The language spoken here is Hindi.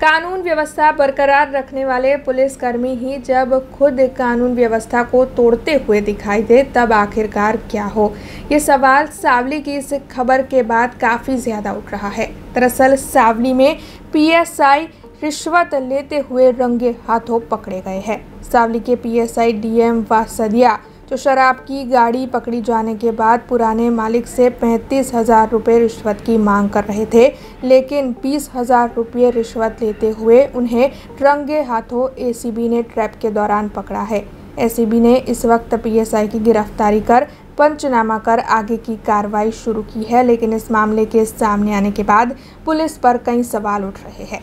कानून व्यवस्था बरकरार रखने वाले पुलिसकर्मी ही जब खुद कानून व्यवस्था को तोड़ते हुए दिखाई दे, तब आखिरकार क्या हो? ये सवाल सावली की इस खबर के बाद काफ़ी ज़्यादा उठ रहा है। दरअसल सावली में पीएसआई रिश्वत लेते हुए रंगे हाथों पकड़े गए हैं। सावली के पीएसआई डीएम वासदिया जो शराब की गाड़ी पकड़ी जाने के बाद पुराने मालिक से पैंतीस हज़ार रुपये रिश्वत की मांग कर रहे थे। लेकिन बीस हज़ार रुपये रिश्वत लेते हुए उन्हें रंगे हाथों एसीबी ने ट्रैप के दौरान पकड़ा है। एसीबी ने इस वक्त पीएसआई की गिरफ्तारी कर पंचनामा कर आगे की कार्रवाई शुरू की है, लेकिन इस मामले के सामने आने के बाद पुलिस पर कई सवाल उठ रहे हैं।